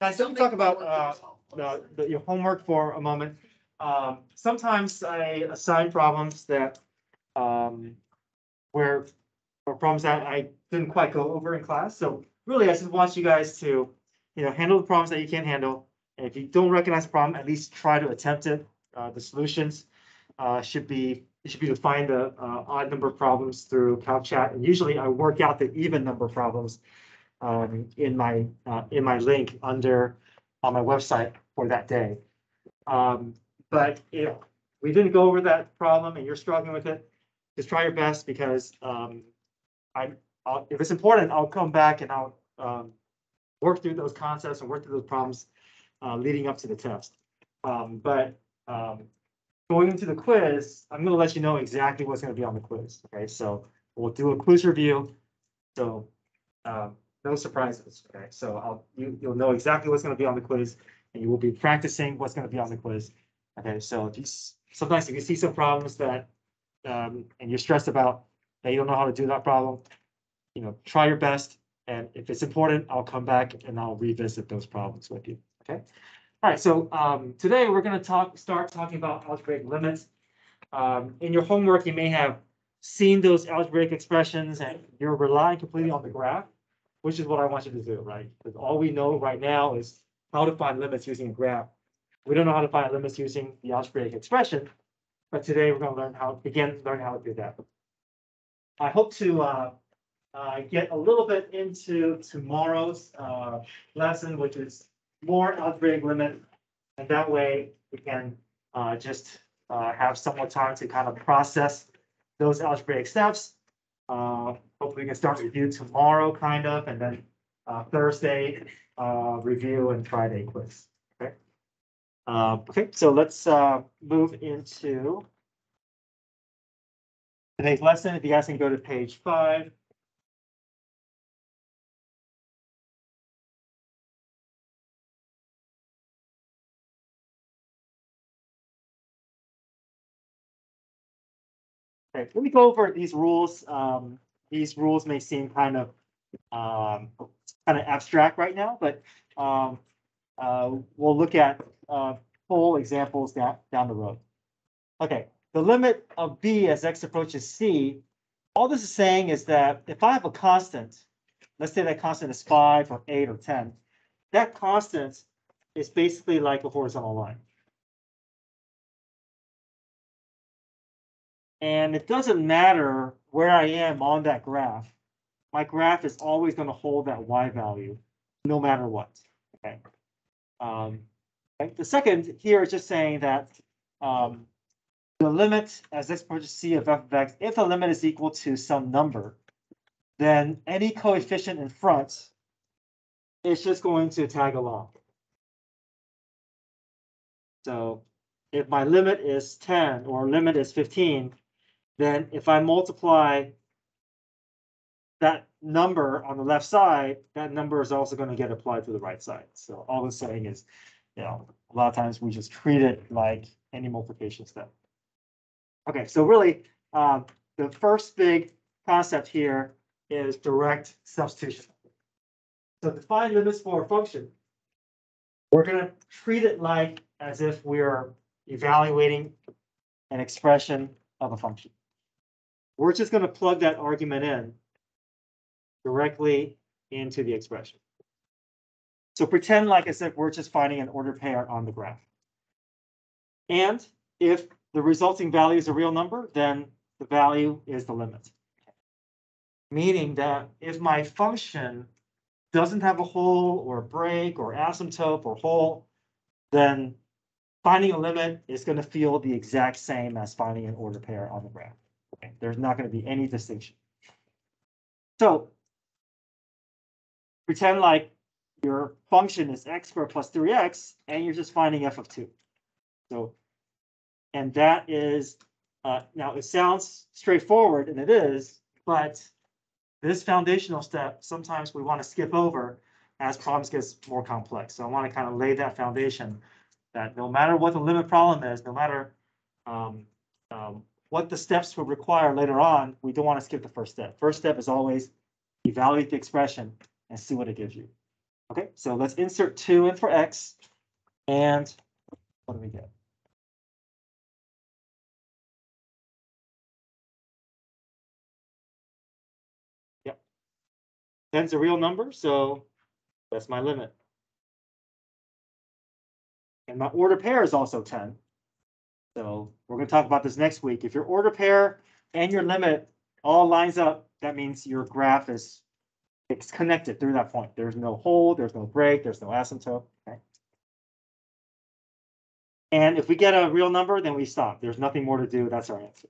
Guys, let me talk about, uh, the, the, your homework for a moment. Um, sometimes I assign problems that, um, where, or problems that I didn't quite go over in class, so really, I just want you guys to, you know, handle the problems that you can't handle. And if you don't recognize the problem, at least try to attempt it. Uh, the solutions, uh, should be, should be to find the, uh, odd number of problems through CalcChat, and usually I work out the even number problems um, in my, uh, in my link under, on my website for that day. Um, but if we didn't go over that problem and you're struggling with it, just try your best because, um, I, I'll, if it's important, I'll come back and I'll, um, work through those concepts and work through those problems, uh, leading up to the test. Um, but, um, going into the quiz, I'm gonna let you know exactly what's gonna be on the quiz, okay? So we'll do a quiz review. So, um, no surprises, okay? So I'll, you, you'll know exactly what's gonna be on the quiz and you will be practicing what's gonna be on the quiz. Okay, so if you, sometimes if you see some problems that, um, and you're stressed about, that you don't know how to do that problem, you know, try your best. And if it's important, I'll come back and I'll revisit those problems with you, okay? All right, so, um, today we're gonna talk, start talking about algebraic limits. Um, in your homework, you may have seen those algebraic expressions and you're relying completely on the graph which is what I want you to do, right? Because all we know right now is how to find limits using a graph. We don't know how to find limits using the algebraic expression, but today we're gonna learn how, begin, learn how to do that. I hope to, uh, uh, get a little bit into tomorrow's, uh, lesson, which is more algebraic limit. And that way we can, uh, just, uh, have some more time to kind of process those algebraic steps. Uh, hopefully we can start review tomorrow, kind of, and then, uh, Thursday, uh, review and Friday quiz, okay? Uh, okay, so let's, move into today's lesson. If you guys can go to page five. Okay, let me go over these rules. Um, these rules may seem kind of, um, kind of abstract right now, but, um, uh, we'll look at, uh, full examples down, down the road. Okay, the limit of b as x approaches c, all this is saying is that if I have a constant, let's say that constant is five or eight or ten, that constant is basically like a horizontal line. And it doesn't matter where I am on that graph. My graph is always gonna hold that y value, no matter what, okay? Um, the second here is just saying that, um, the limit as x approaches c of f of x, if the limit is equal to some number, then any coefficient in front is just going to tag along. So if my limit is ten or limit is fifteen, then if I multiply that number on the left side, that number is also gonna get applied to the right side. So all it's saying is, you know, a lot of times we just treat it like any multiplication step. Okay, so really, um, the first big concept here is direct substitution. So to find limits for a function, we're gonna treat it like as if we're evaluating an expression of a function. We're just gonna plug that argument in directly into the expression. So pretend like as if we're just finding an order pair on the graph. And if the resulting value is a real number, then the value is the limit. Meaning that if my function doesn't have a hole or a break or asymptote or hole, then finding a limit is gonna feel the exact same as finding an order pair on the graph. There's not gonna be any distinction. So pretend like your function is x squared plus three x, and you're just finding f of two. So, and that is, uh, now it sounds straightforward, and it is, but this foundational step, sometimes we want to skip over as problems gets more complex. So I want to kind of lay that foundation that no matter what the limit problem is, no matter um, um, what the steps would require later on, we don't want to skip the first step. First step is always evaluate the expression and see what it gives you. Okay, so let's insert two in for x. And what do we get? Yep. Ten's a real number, so that's my limit. And my order pair is also ten. So we're gonna talk about this next week. If your order pair and your limit all lines up, that means your graph is it's connected through that point. There's no hole, there's no break, there's no asymptote. okay? And if we get a real number, then we stop. There's nothing more to do. That's our answer.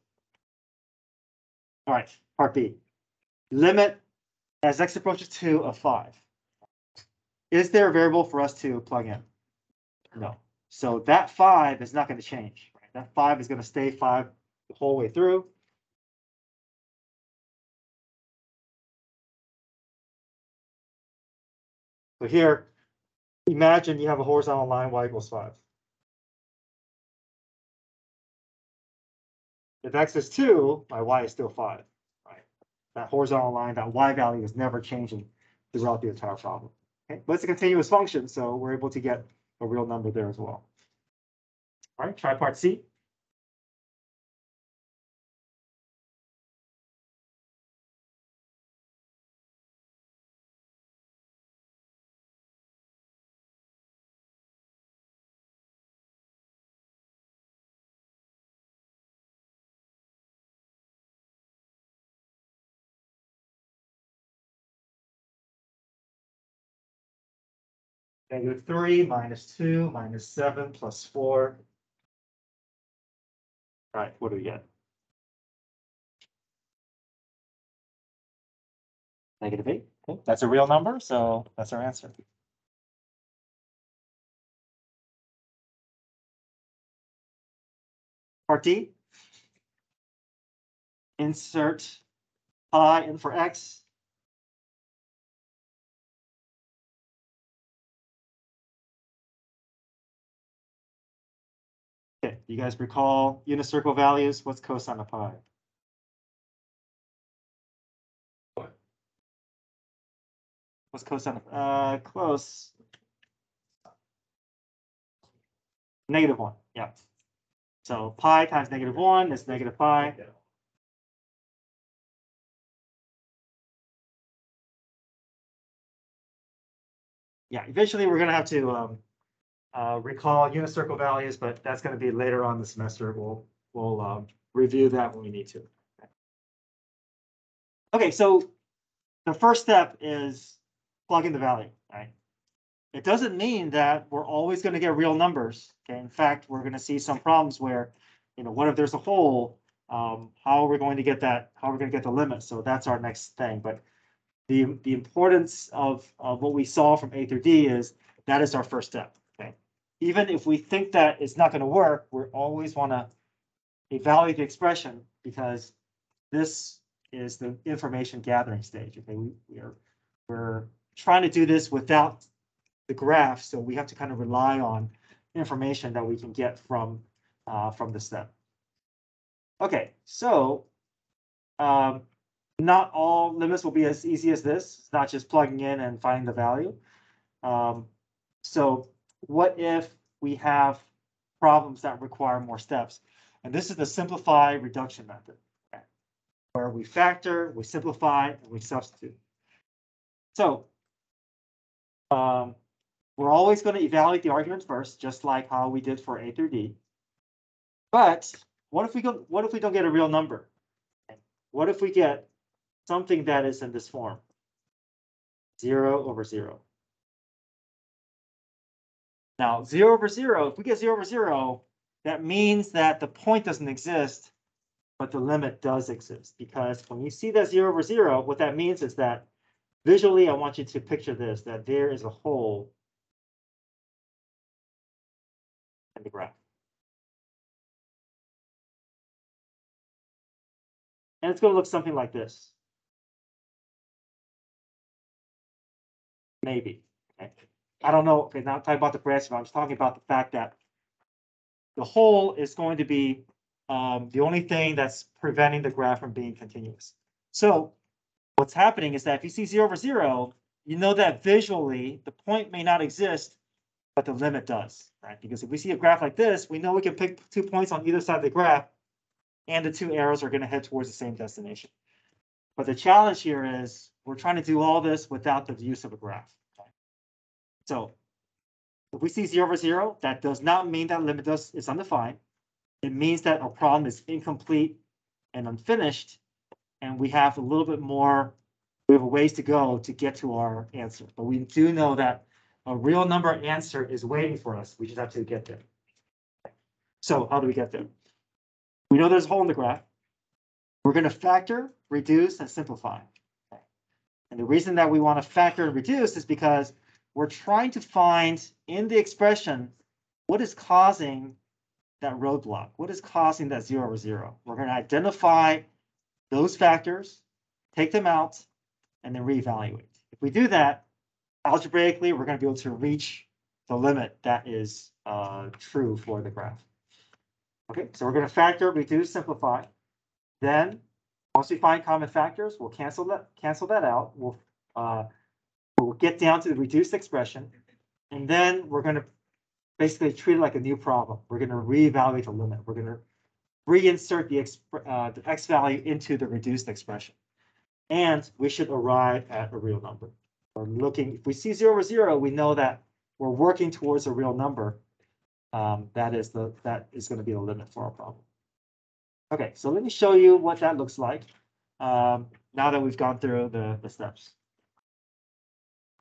All right, part B. Limit as x approaches two of five. Is there a variable for us to plug in? No. So that five is not going to change. That five is going to stay five the whole way through. So here, imagine you have a horizontal line y equals five. If x is two, my y is still five, right? That horizontal line, that y value is never changing throughout the entire problem. Okay, but it's a continuous function, so we're able to get a real number there as well. All right, try part C. Negative three minus two minus seven plus four. All right, what do we get? Negative eight. Okay, that's a real number, so that's our answer. Part D. Insert pi in for x. Okay, you guys recall unit circle values? What's cosine of pi? What's cosine of, uh, close? Negative one, yeah. So pi times negative one is negative pi. Yeah, eventually we're gonna have to, um, uh, recall unit circle values, but that's gonna be later on the semester. We'll, we'll, um, review that when we need to. Okay, so the first step is plug in the value, right? It doesn't mean that we're always gonna get real numbers. Okay, in fact, we're gonna see some problems where, you know, what if there's a hole? Um, how are we going to get that? How are we gonna get the limit? So that's our next thing, but the, the importance of, of what we saw from A through D is that is our first step? Even if we think that it's not gonna work, we always wanna evaluate the expression because this is the information gathering stage, okay? We, we are, we're trying to do this without the graph, so we have to kind of rely on information that we can get from, uh, from the step. Okay, so, um, not all limits will be as easy as this. It's not just plugging in and finding the value. Um, so what if we have problems that require more steps? And this is the simplify reduction method. okay, Where we factor, we simplify, and we substitute. So um, we're always gonna evaluate the arguments first, just like how we did for A through D. But what if we go, what if we don't get a real number? What if we get something that is in this form? Zero over zero. Now, zero over zero, if we get zero over zero, that means that the point doesn't exist, but the limit does exist, because when you see that zero over zero, what that means is that visually, I want you to picture this, that there is a hole in the graph. And it's gonna look something like this. Maybe, okay? I don't know, okay, not talking about the branch, but I'm just talking about the fact that the hole is going to be um, the only thing that's preventing the graph from being continuous. So what's happening is that if you see zero over zero, you know that visually, the point may not exist, but the limit does, right? Because if we see a graph like this, we know we can pick two points on either side of the graph, and the two arrows are gonna head towards the same destination. But the challenge here is, we're trying to do all this without the use of a graph. So if we see zero over zero, that does not mean that limit does, is undefined. It means that our problem is incomplete and unfinished, and we have a little bit more, we have a ways to go to get to our answer. But we do know that a real number answer is waiting for us. We just have to get there. So how do we get there? We know there's a hole in the graph. We're gonna factor, reduce, and simplify. And the reason that we want to factor and reduce is because we're trying to find in the expression, what is causing that roadblock? What is causing that zero over zero? We're gonna identify those factors, take them out, and then reevaluate. If we do that, algebraically, we're gonna be able to reach the limit that is uh, true for the graph. Okay, so we're gonna factor, reduce, simplify. Then, once we find common factors, we'll cancel that, cancel that out. We'll, uh, we'll get down to the reduced expression. And then we're gonna basically treat it like a new problem. We're gonna reevaluate the limit. We're gonna reinsert the, uh, the x value into the reduced expression. And we should arrive at a real number. We're looking, if we see zero over zero, we know that we're working towards a real number. Um, that is the, that is gonna be the limit for our problem. Okay, so let me show you what that looks like, um, now that we've gone through the, the steps.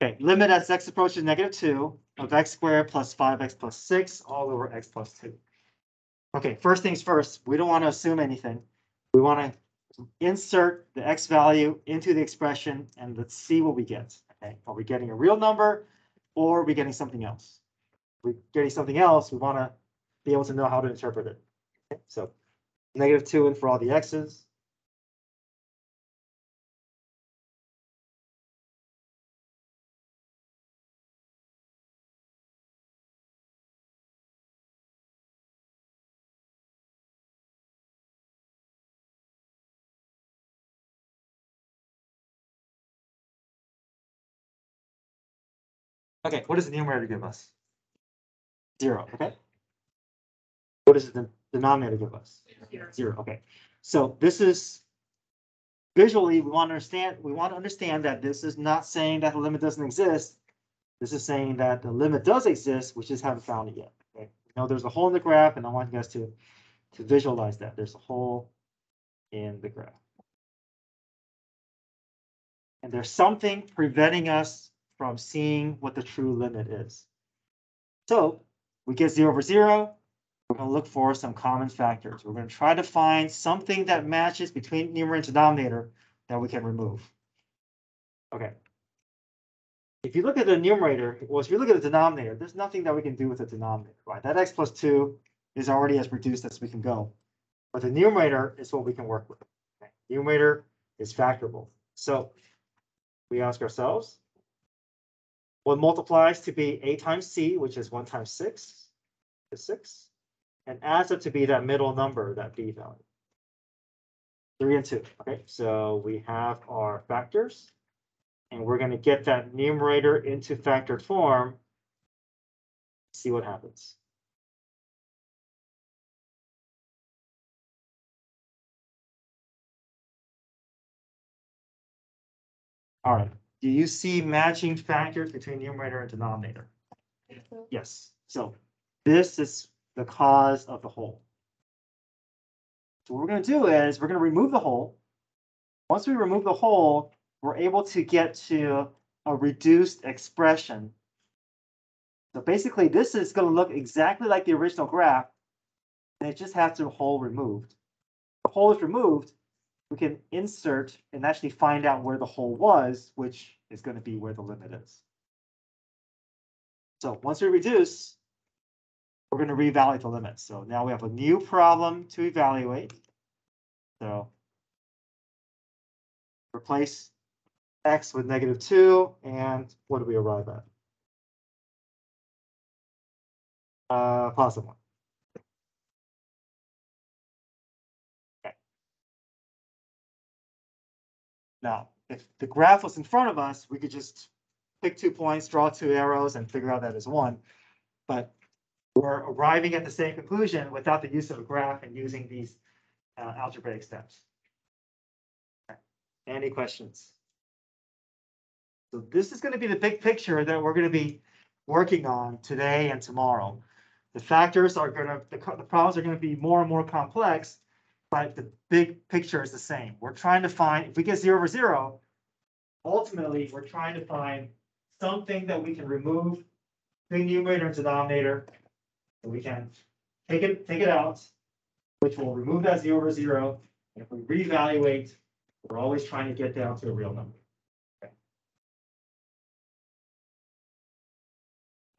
Okay, limit as x approaches negative two of x squared plus five x plus six all over x plus two. Okay, first things first, we don't want to assume anything. We want to insert the x value into the expression and let's see what we get. Okay, are we getting a real number or are we getting something else? If we're getting something else, we want to be able to know how to interpret it. Okay, so negative two in for all the x's. Okay, what does the numerator give us? Zero, okay? What does the denominator give us? Zero, okay. So this is visually, we want to understand, we want to understand that this is not saying that the limit doesn't exist. This is saying that the limit does exist, we just haven't found it yet. Okay, now there's a hole in the graph and I want you guys to, to visualize that. There's a hole in the graph. And there's something preventing us from seeing what the true limit is. So we get zero over zero. We're going to look for some common factors. We're going to try to find something that matches between numerator and denominator that we can remove. Okay. If you look at the numerator, well, if you look at the denominator, there's nothing that we can do with the denominator, right? That x plus two is already as reduced as we can go. But the numerator is what we can work with. Okay? Numerator is factorable. So we ask ourselves, what multiplies to be a times c, which is one times six, is six, and adds up to be that middle number, that b value. Three and two, okay, so we have our factors. And we're gonna get that numerator into factored form. See what happens. All right, do you see matching factors between numerator and denominator? Yes, so this is the cause of the hole. So what we're gonna do is, we're gonna remove the hole. Once we remove the hole, we're able to get to a reduced expression. So basically, this is gonna look exactly like the original graph. And it just has the hole removed. The hole is removed, we can insert and actually find out where the hole was, which is gonna be where the limit is. So once we reduce, we're gonna reevaluate the limit. So now we have a new problem to evaluate. So replace x with negative two, and what do we arrive at? Uh, positive one. Okay. Now, if the graph was in front of us, we could just pick two points, draw two arrows, and figure out that is one. But we're arriving at the same conclusion without the use of a graph and using these uh, algebraic steps. Okay. Any questions? So this is going to be the big picture that we're going to be working on today and tomorrow. The factors are going to, the, the problems are going to be more and more complex, but the big picture is the same. We're trying to find, if we get zero over zero, ultimately, we're trying to find something that we can remove the numerator and denominator. So we can take it, take it out, which will remove that zero over zero. And if we reevaluate, we're always trying to get down to a real number. Okay.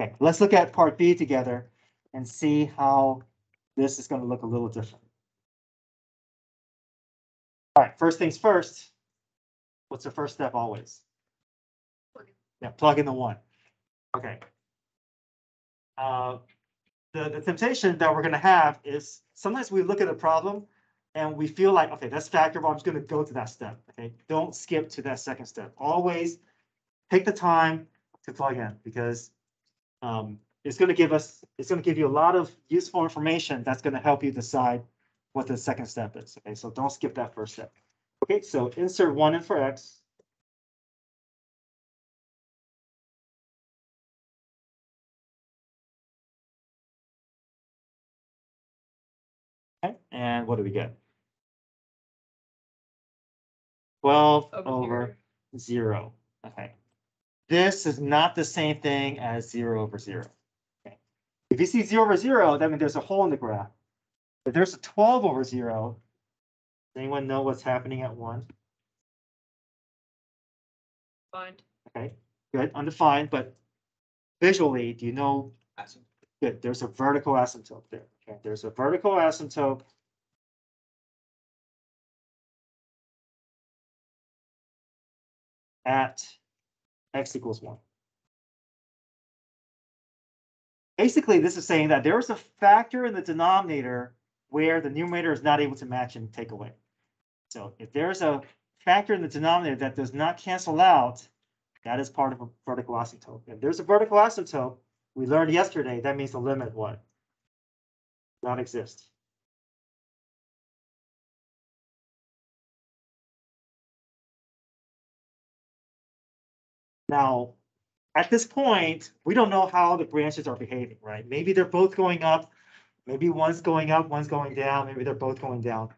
Okay, let's look at part B together and see how this is gonna look a little different. All right, first things first. What's the first step always? Plug in. Yeah, plug in the one. Okay. Uh, the, the temptation that we're gonna have is sometimes we look at a problem and we feel like, okay, that's factorable, I'm just gonna go to that step, okay? Don't skip to that second step. Always take the time to plug in because um, it's gonna give us, it's gonna give you a lot of useful information that's gonna help you decide what the second step is, okay? So don't skip that first step. Okay, so insert one in for X. Okay, and what do we get? Twelve Over over here. zero, okay. This is not the same thing as zero over zero. Okay. If you see zero over zero, that means there's a hole in the graph. If there's a twelve over zero, does anyone know what's happening at one? Find. Okay, good, undefined, but visually, do you know? Good, there's a vertical asymptote there. Okay, there's a vertical asymptote. At x equals one. Basically, this is saying that there is a factor in the denominator where the numerator is not able to match and take away. So if there's a factor in the denominator that does not cancel out, that is part of a vertical asymptote. If there's a vertical asymptote, we learned yesterday, that means the limit what? Not exist. Now, at this point, we don't know how the branches are behaving, right? Maybe they're both going up. Maybe one's going up, one's going down, maybe they're both going down.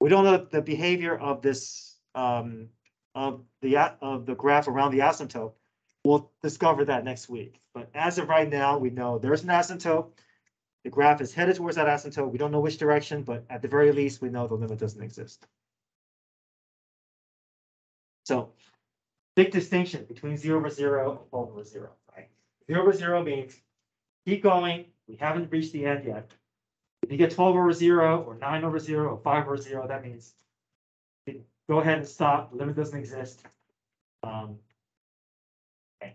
We don't know the behavior of this, um, of the, of the graph around the asymptote. We'll discover that next week, but as of right now, we know there's an asymptote. The graph is headed towards that asymptote. We don't know which direction, but at the very least, we know the limit doesn't exist. So big distinction between zero over zero and over zero, right? Zero over zero means keep going, we haven't reached the end yet. If you get twelve over zero or nine over zero or five over zero, that means go ahead and stop, the limit doesn't exist. Um, okay.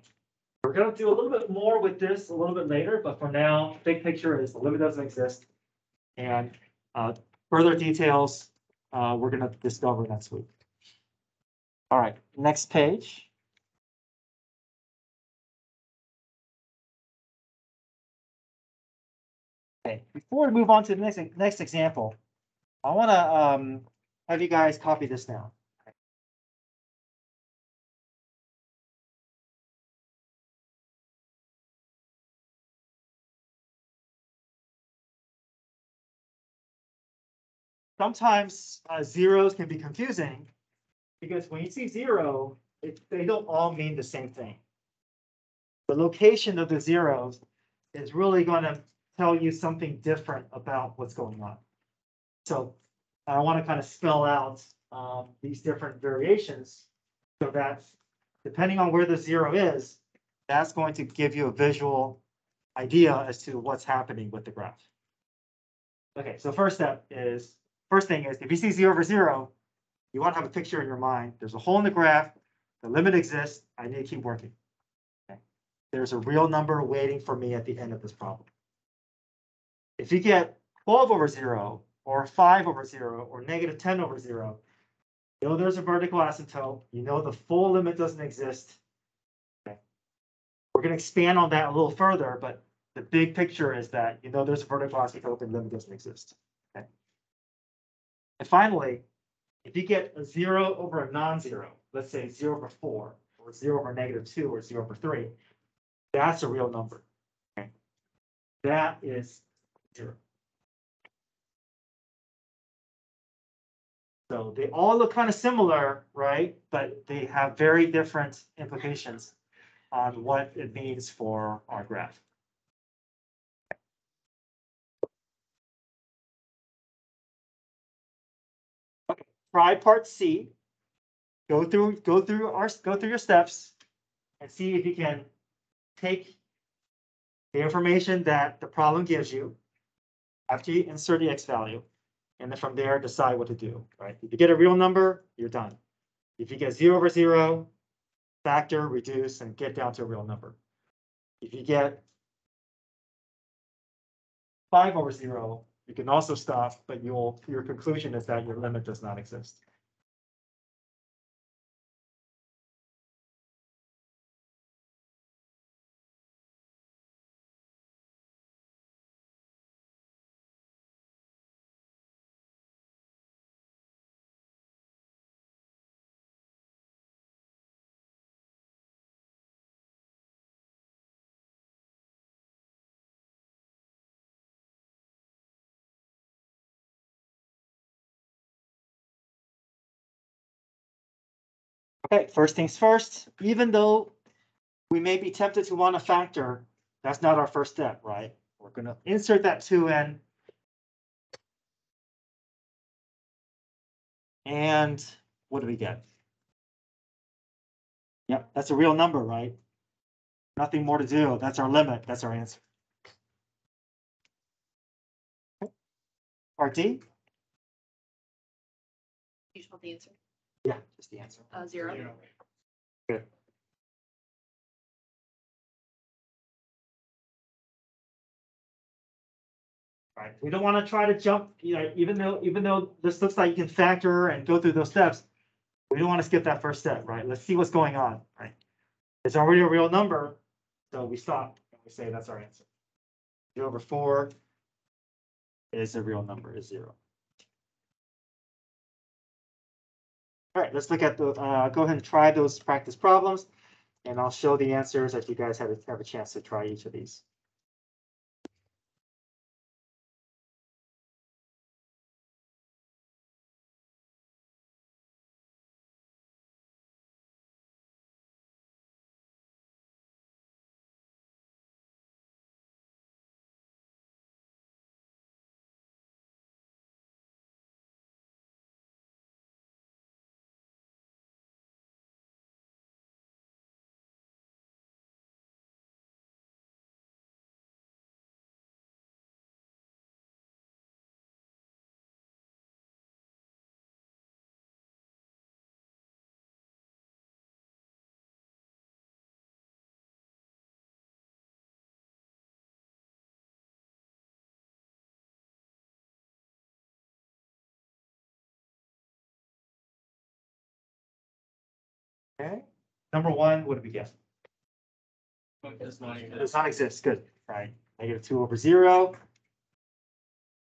We're gonna do a little bit more with this a little bit later, but for now, big picture is the limit doesn't exist. And uh, further details, uh, we're gonna discover next week. All right, next page. Okay, before we move on to the next next example, I want to um, have you guys copy this now. Sometimes uh, zeros can be confusing because when you see zero, it, they don't all mean the same thing. The location of the zeros is really going to tell you something different about what's going on. So I want to kind of spell out um, these different variations so that depending on where the zero is, that's going to give you a visual idea as to what's happening with the graph. Okay, so first step is, first thing is, if you see zero over zero, you want to have a picture in your mind. There's a hole in the graph, the limit exists, I need to keep working. Okay. There's a real number waiting for me at the end of this problem. If you get twelve over zero, or five over zero, or negative ten over zero, you know there's a vertical asymptote, you know the full limit doesn't exist. Okay. We're gonna expand on that a little further, but the big picture is that you know there's a vertical asymptote and limit doesn't exist. Okay. And finally, if you get a zero over a non-zero, let's say zero over four, or zero over negative two, or zero over three, that's a real number. Okay. That is zero. So they all look kind of similar, right? But they have very different implications on what it means for our graph. Okay, try part C. Go through, go through our, go through your steps and see if you can take the information that the problem gives you after you insert the x value. And then from there, decide what to do, right? If you get a real number, you're done. If you get zero over zero, factor, reduce, and get down to a real number. If you get five over zero, you can also stop, but you'll, your conclusion is that your limit does not exist. Okay, first things first, even though we may be tempted to want a factor, that's not our first step, right? We're gonna insert that two in. And what do we get? Yep, that's a real number, right? Nothing more to do. That's our limit. That's our answer. Part D? The answer, Yeah, just the answer. uh, zero. Good. Right, we don't wanna try to jump, you know, even though, even though this looks like you can factor and go through those steps. We don't wanna skip that first step, right? Let's see what's going on, right? It's already a real number, so we stop and we say that's our answer. Zero over four is a real number, is zero. All right, let's look at the, uh, go ahead and try those practice problems. And I'll show the answers if you guys have, a- have a chance to try each of these. Okay, number one, what did we get? Does not exist, good, right, negative two over zero.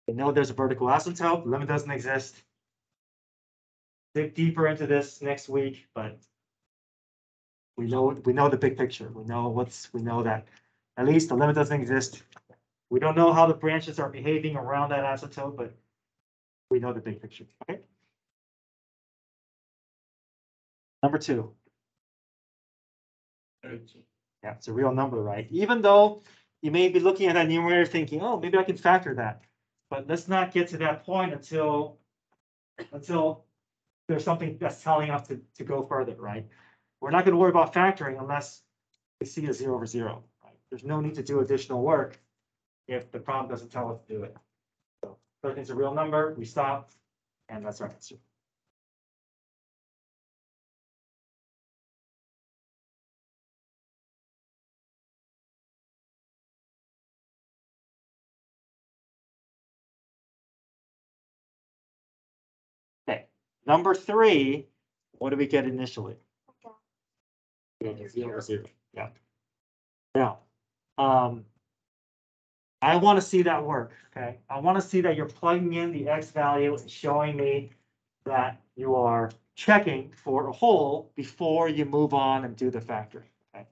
We know there's a vertical asymptote, limit doesn't exist. Dig deeper into this next week, but. We know, we know the big picture, we know what's, we know that at least the limit doesn't exist. We don't know how the branches are behaving around that asymptote, but. We know the big picture, okay? Number two. Yeah, it's a real number, right? Even though you may be looking at that numerator thinking, oh, maybe I can factor that. But let's not get to that point until, until there's something that's telling us to, to go further, right? We're not gonna worry about factoring unless we see a zero over zero, right? There's no need to do additional work if the problem doesn't tell us to do it. So thirteen's a real number, we stop, and that's our answer. Number three, what do we get initially? Yeah, Zero, zero, yeah. Now, um. I wanna see that work, okay? I wanna see that you're plugging in the X value and showing me that you are checking for a hole before you move on and do the factoring, okay?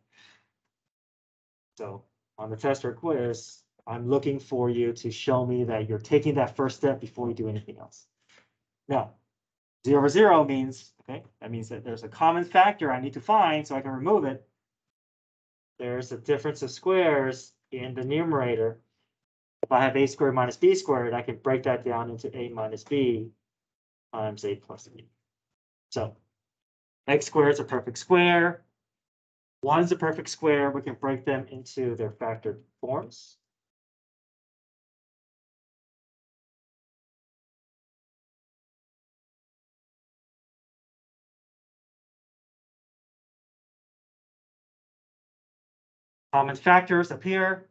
So on the test or quiz, I'm looking for you to show me that you're taking that first step before you do anything else. Now, zero over zero means, okay, that means that there's a common factor I need to find so I can remove it. There's a difference of squares in the numerator. If I have a squared minus b squared, I can break that down into a minus b times a plus b. So x squared is a perfect square. One is a perfect square. We can break them into their factored forms. Common factors appear.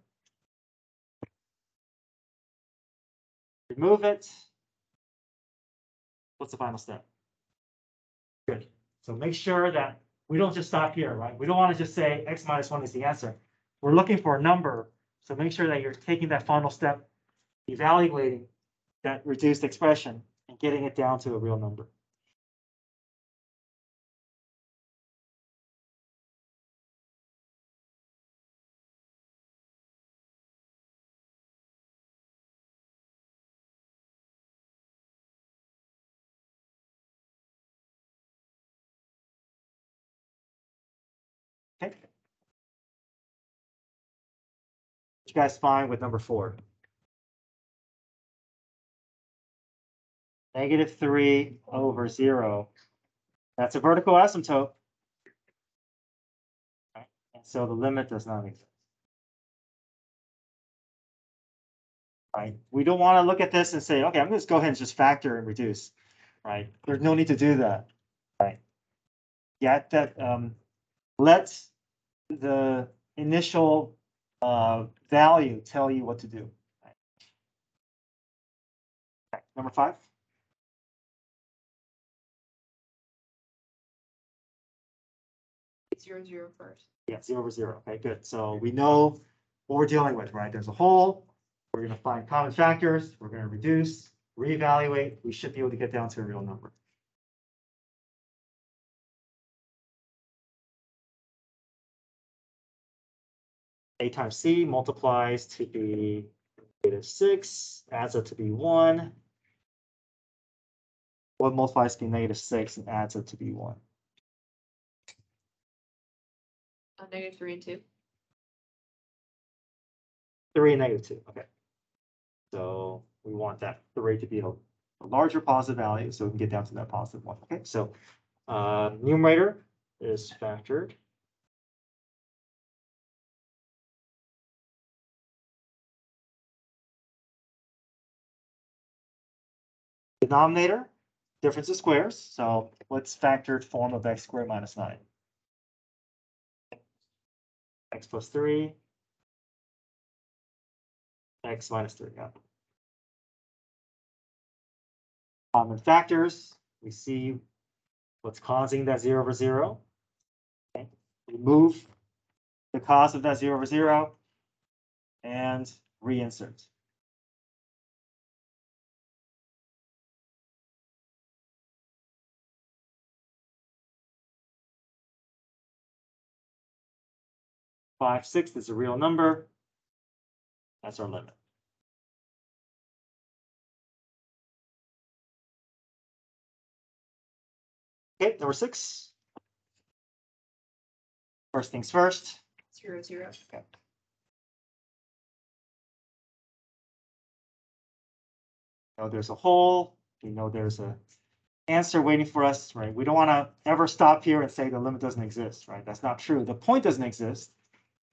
Remove it. What's the final step? Good. So make sure that we don't just stop here, right? We don't want to just say x minus one is the answer. We're looking for a number. So make sure that you're taking that final step, evaluating that reduced expression and getting it down to a real number. You guys fine with number four? Negative three over zero. That's a vertical asymptote. And so the limit does not exist. Right, we don't want to look at this and say, okay, I'm gonna just go ahead and just factor and reduce, right? There's no need to do that, right? Get that, um, let's the initial uh, value tell you what to do. Okay, Number five, Zero, zero first. yeah, zero over zero. Okay, good. So we know what we're dealing with, right? There's a hole. We're gonna find common factors. We're gonna reduce, reevaluate. We should be able to get down to a real number. A times C multiplies to be negative six, adds up to be one. What multiplies to be negative six and adds up to be one? Uh, negative three and two. Three and negative two, okay. So we want that three to be a a larger positive value, so we can get down to that positive one, okay? So uh, numerator is factored. Denominator, difference of squares, so what's factored form of x squared minus nine? X plus three. X minus three, yeah. Common factors, we see what's causing that zero over zero. Okay, Remove the cause of that zero over zero. And reinsert. 5 sixths is a real number. That's our limit. Okay, number six. First things first. Zero, zero. Okay. Know there's a hole, We know there's a answer waiting for us, right? We don't want to ever stop here and say the limit doesn't exist, right? That's not true. The point doesn't exist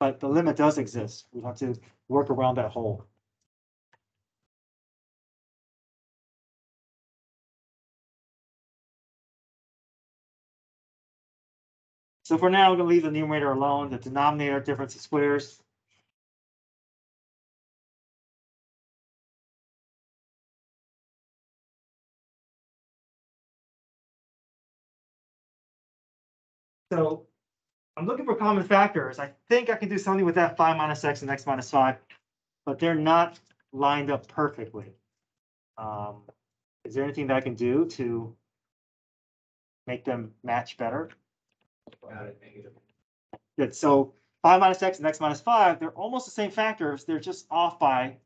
but the limit does exist. We have to work around that hole. So for now, we're gonna leave the numerator alone, the denominator difference of squares. So I'm looking for common factors. I think I can do something with that five minus x and x minus five, but they're not lined up perfectly. Um, is there anything that I can do to make them match better? Good, so five minus x and x minus five, they're almost the same factors, they're just off by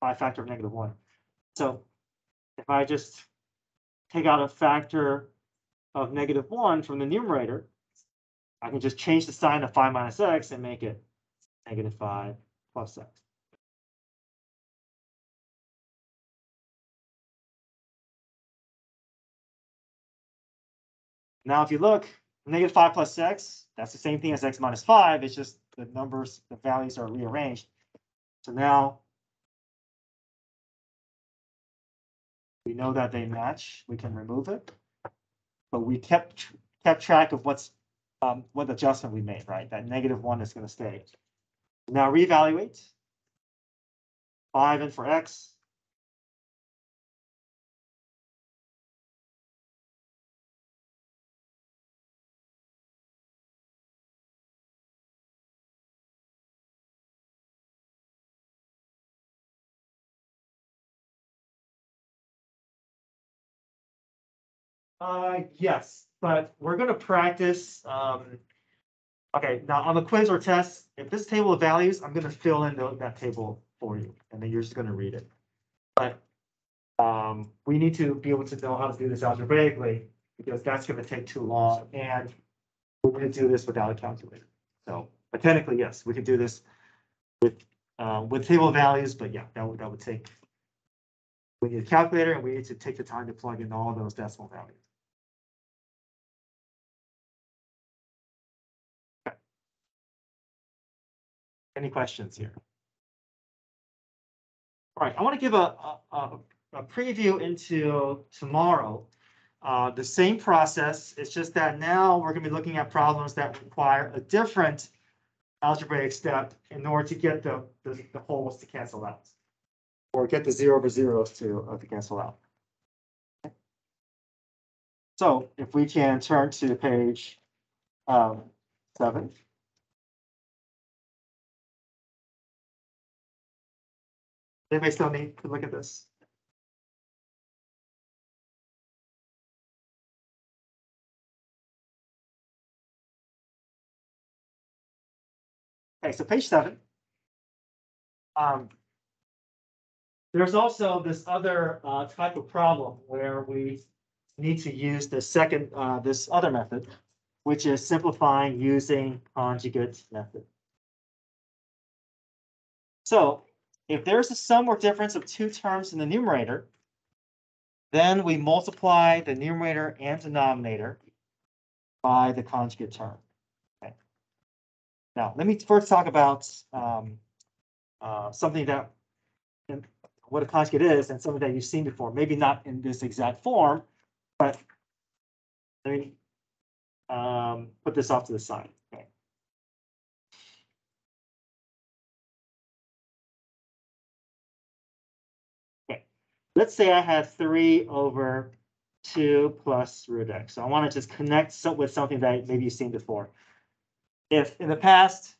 by a factor of negative one. So if I just take out a factor of negative one from the numerator, I can just change the sign of five minus x and make it negative five plus x. Now, if you look, negative five plus x, that's the same thing as x minus five, it's just the numbers, the values are rearranged. So now we know that they match, we can remove it. But we kept, kept track of what's, um, what adjustment we made, right? That negative one is gonna stay. Now reevaluate. Five in for x. Uh, yes, but we're gonna practice, um. Okay, now on the quiz or test, if this table of values, I'm gonna fill in tho- that table for you, and then you're just gonna read it. But, um, we need to be able to know how to do this algebraically, because that's gonna take too long, and we're gonna do this without a calculator. So, but technically, yes, we can do this with, uh, with table values, but yeah, that would, that would take. We need a calculator, and we need to take the time to plug in all those decimal values. Any questions here? All right, I want to give a, a, a- preview into tomorrow. Uh, the same process, it's just that now we're gonna be looking at problems that require a different algebraic step in order to get the, the, the holes to cancel out. Or get the zero over zeros to, uh, to cancel out. So if we can turn to page, um, seven. Anybody still need to look at this? Okay, so page seven. Um. There's also this other uh type of problem where we need to use the second, uh, this other method, which is simplifying using conjugate method. So if there's a sum or difference of two terms in the numerator, then we multiply the numerator and denominator by the conjugate term. Okay. Now, let me first talk about um, uh, something that what a conjugate is and something that you've seen before, maybe not in this exact form, but let me um, put this off to the side. Okay. Let's say I have three over two plus root x. So I want to just connect some with something that maybe you've seen before. If in the past,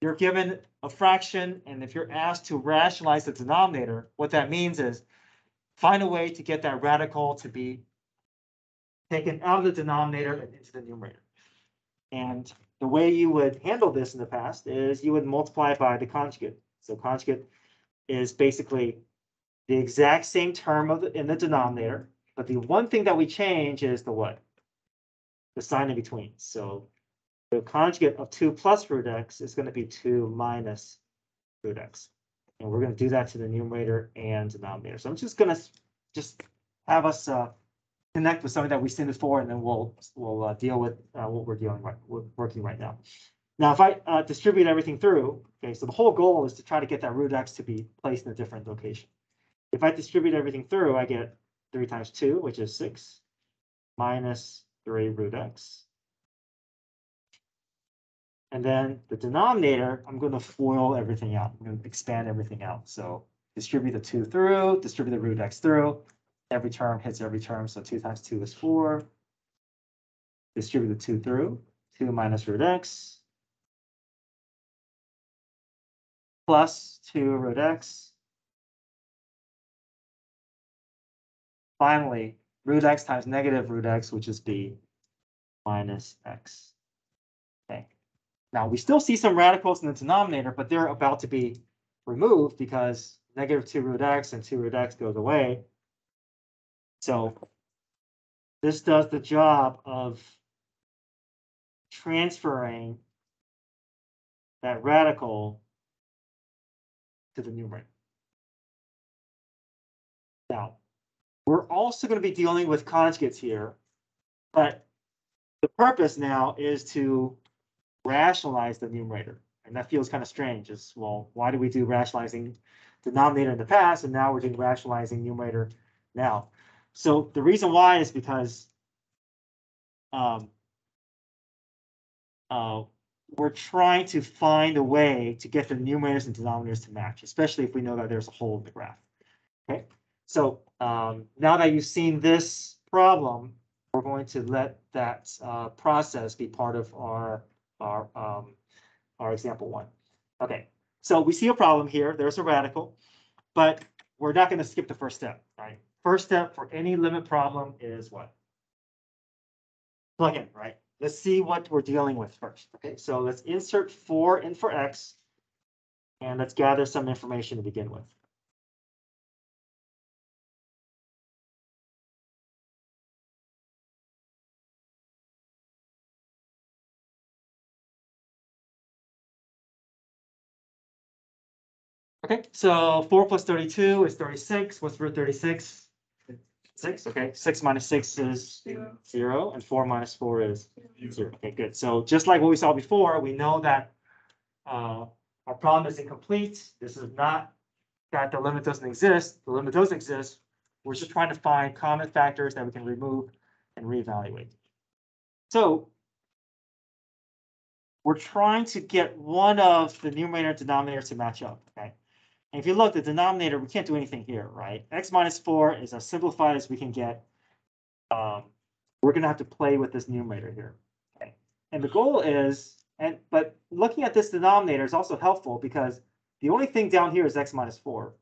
you're given a fraction, and if you're asked to rationalize the denominator, what that means is find a way to get that radical to be taken out of the denominator and into the numerator. And the way you would handle this in the past is you would multiply by the conjugate. So conjugate is basically the exact same term of the, in the denominator, but the one thing that we change is the what? the sign in between, so the conjugate of two plus root x is gonna be two minus root x. And we're gonna do that to the numerator and denominator, so I'm just gonna just have us, uh, connect with something that we've seen before, and then we'll, we'll, uh, deal with, uh, what we're dealing right, we're working right now. Now, if I, uh, distribute everything through, okay, so the whole goal is to try to get that root x to be placed in a different location. If I distribute everything through, I get three times two, which is six, minus three root x. And then the denominator, I'm gonna FOIL everything out, I'm gonna expand everything out, so distribute the two through, distribute the root x through. Every term hits every term, so two times two is four. Distribute the two through, two minus root x. Plus two root x. Finally, root x times negative root x, which is b, minus x. Okay, now we still see some radicals in the denominator, but they're about to be removed because negative two root x and two root x goes away. So this does the job of transferring that radical to the numerator. Now, we're also going to be dealing with conjugates here, but the purpose now is to rationalize the numerator. And that feels kind of strange. Is well, why do we do rationalizing denominator in the past, and now we're doing rationalizing numerator now? So the reason why is because um, uh, we're trying to find a way to get the numerators and denominators to match, especially if we know that there's a hole in the graph. Okay, so um, now that you've seen this problem, we're going to let that uh, process be part of our our um, our example one. Okay, so we see a problem here. There's a radical, but we're not going to skip the first step, right? First step for any limit problem is what? Plug in, right? Let's see what we're dealing with first. Okay, so let's insert four in for x. And let's gather some information to begin with. Okay, so four plus thirty-two is thirty-six. What's root thirty-six? Six, okay, six minus six is Zero. zero, and four minus four is zero. Okay, good. So just like what we saw before, we know that uh, our problem is incomplete. This is not that the limit doesn't exist. The limit does exist. We're just trying to find common factors that we can remove and reevaluate. So we're trying to get one of the numerator and denominator to match up, okay? And if you look, at the denominator, we can't do anything here, right? X minus four is as simplified as we can get. Um, we're gonna have to play with this numerator here. Okay, and the goal is, and but looking at this denominator is also helpful because the only thing down here is x minus four.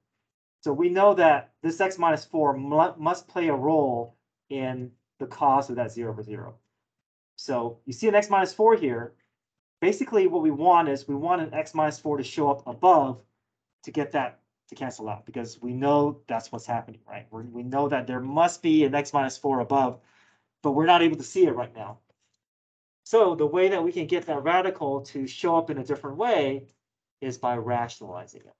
So we know that this x minus four must play a role in the cos of that zero over zero. So you see an x minus four here. Basically, what we want is we want an x minus four to show up above to get that to cancel out because we know that's what's happening, right? we we know that there must be an x minus four above, but we're not able to see it right now. So the way that we can get that radical to show up in a different way is by rationalizing it.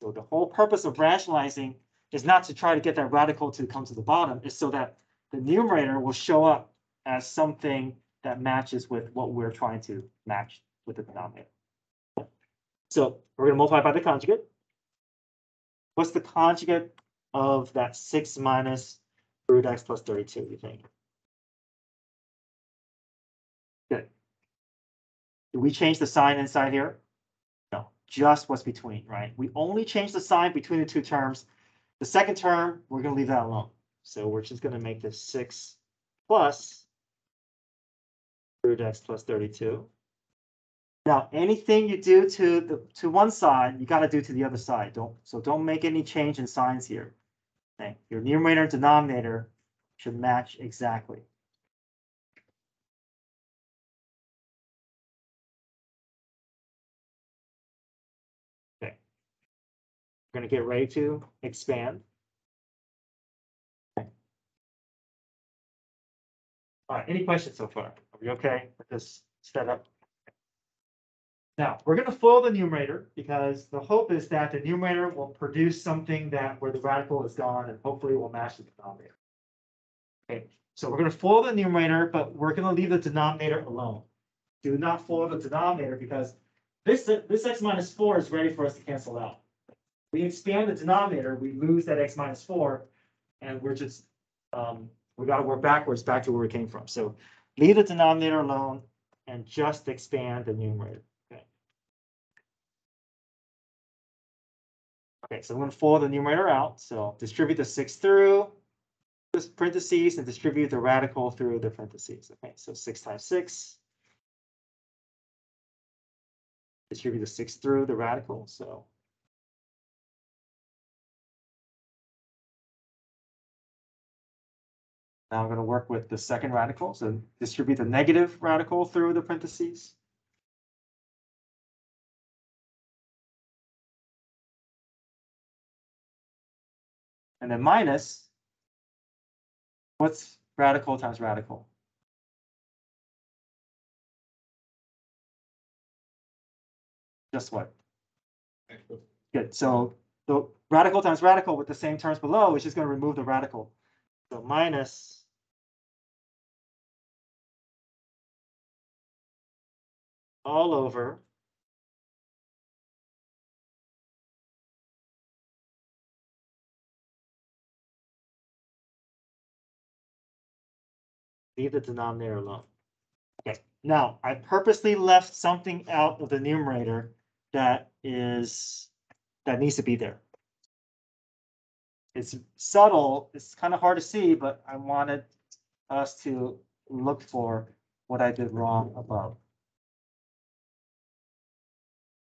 So the whole purpose of rationalizing is not to try to get that radical to come to the bottom, is so that the numerator will show up as something that matches with what we're trying to match with the denominator. So we're gonna multiply by the conjugate. What's the conjugate of that six minus root x plus thirty-two, you think? Good. We change the sign inside here? No, just what's between, right? We only change the sign between the two terms. The second term, we're gonna leave that alone. So we're just gonna make this six plus root x plus thirty-two. Now, anything you do to the, to one side, you gotta do to the other side. Don't, so don't make any change in signs here. Okay, your numerator and denominator should match exactly. Okay. We're gonna get ready to expand. All right, any questions so far? Are we okay with this setup? Now, we're gonna FOIL the numerator because the hope is that the numerator will produce something that where the radical is gone and hopefully will match the denominator. Okay, so we're gonna FOIL the numerator, but we're gonna leave the denominator alone. Do not FOIL the denominator because this, this x minus four is ready for us to cancel out. We expand the denominator, we lose that x minus four, and we're just, um, we gotta work backwards back to where we came from. So leave the denominator alone and just expand the numerator. Okay. So I'm gonna FOIL the numerator out, so distribute the six through this parentheses and distribute the radical through the parentheses. Okay, so six times six. Distribute the six through the radical, so. Now I'm gonna work with the second radical, so distribute the negative radical through the parentheses. And then minus. What's radical times radical? Just what? Good, so the radical times radical with the same terms below is just gonna remove the radical. So minus. All over. Leave the denominator alone. Okay, now I purposely left something out of the numerator that is, that needs to be there. It's subtle, it's kind of hard to see, but I wanted us to look for what I did wrong above.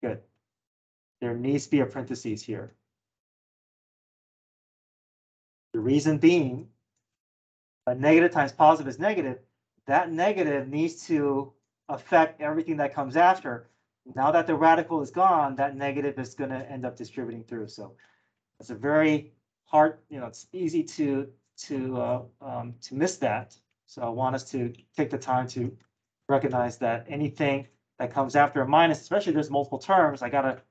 Good. There needs to be a parentheses here. The reason being, negative times positive is negative, that negative needs to affect everything that comes after. Now that the radical is gone, that negative is gonna end up distributing through, so it's a very hard, you know, it's easy to, to, uh, um, to miss that. So I want us to take the time to recognize that anything that comes after a minus, especially there's multiple terms, I gotta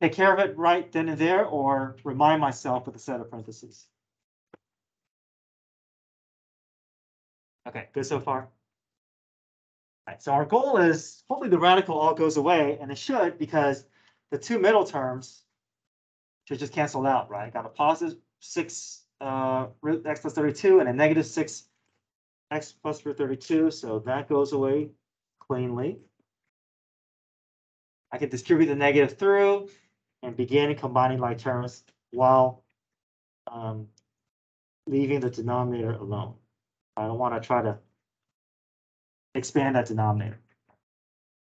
take care of it right then and there, or remind myself with a set of parentheses. Okay, good so far? Alright, so our goal is hopefully the radical all goes away, and it should because the two middle terms should just cancel out, right? Got a positive six uh root x plus thirty-two and a negative six x plus root thirty-two, so that goes away cleanly. I can distribute the negative through and begin combining like terms while um leaving the denominator alone. I don't want to try to expand that denominator.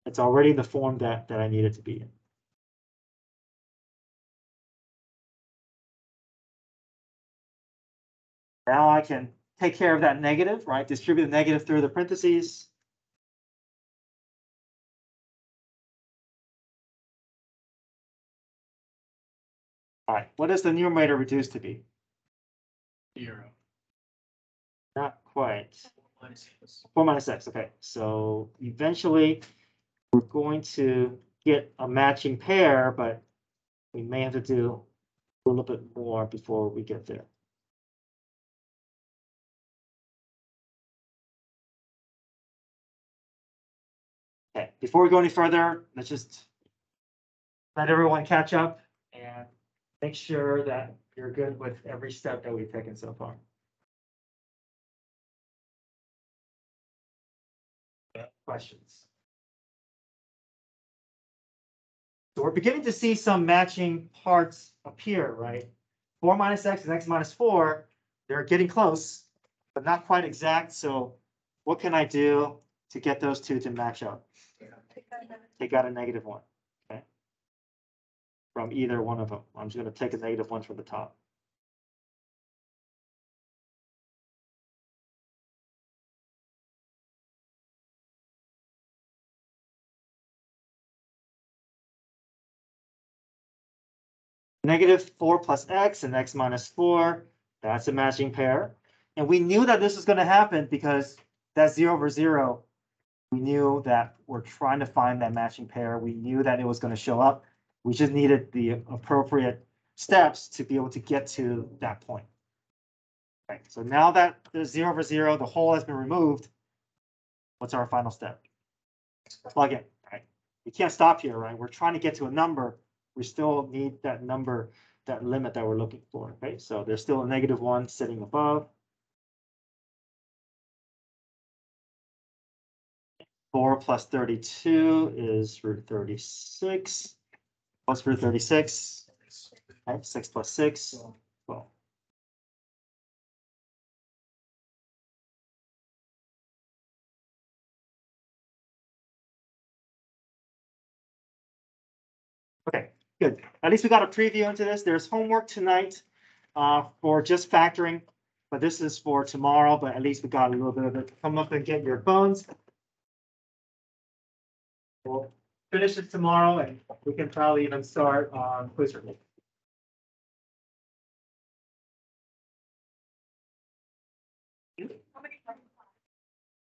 It's already in the form that, that I need it to be in. Now I can take care of that negative, right? Distribute the negative through the parentheses. All right, what does the numerator reduce to be? Zero. Quite. Four minus x, okay, so eventually we're going to get a matching pair, but we may have to do a little bit more before we get there. Okay, before we go any further, let's just let everyone catch up and make sure that you're good with every step that we've taken so far. Questions. So we're beginning to see some matching parts appear, right? Four minus x and x minus four, they're getting close, but not quite exact. So what can I do to get those two to match up? Take out a negative one, okay? From either one of them. I'm just gonna take a negative one from the top. Negative four plus x and x minus four, that's a matching pair. And we knew that this was gonna happen because that zero over zero, we knew that we're trying to find that matching pair. We knew that it was gonna show up. We just needed the appropriate steps to be able to get to that point. Okay, so now that the zero over zero, the hole has been removed, what's our final step? Plug in, right? We can't stop here, right? We're trying to get to a number. We still need that number, that limit that we're looking for, okay? So there's still a negative one sitting above. Four plus thirty-two is root thirty-six. What's root thirty-six? Okay, six plus six, well. Okay, good. At least we got a preview into this. There's homework tonight uh, for just factoring. But this is for tomorrow, but at least we got a little bit of it. Come up and get your phones. We'll finish it tomorrow and we can probably even start on Quizlet.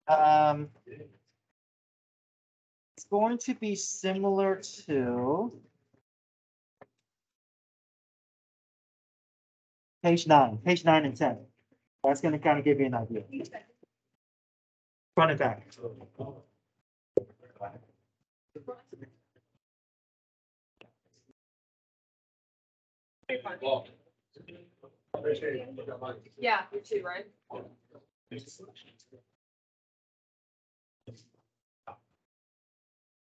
Um. It's going to be similar to. Page nine, page nine and ten. That's gonna kind of give you an idea. Front and back. Yeah, you too, right?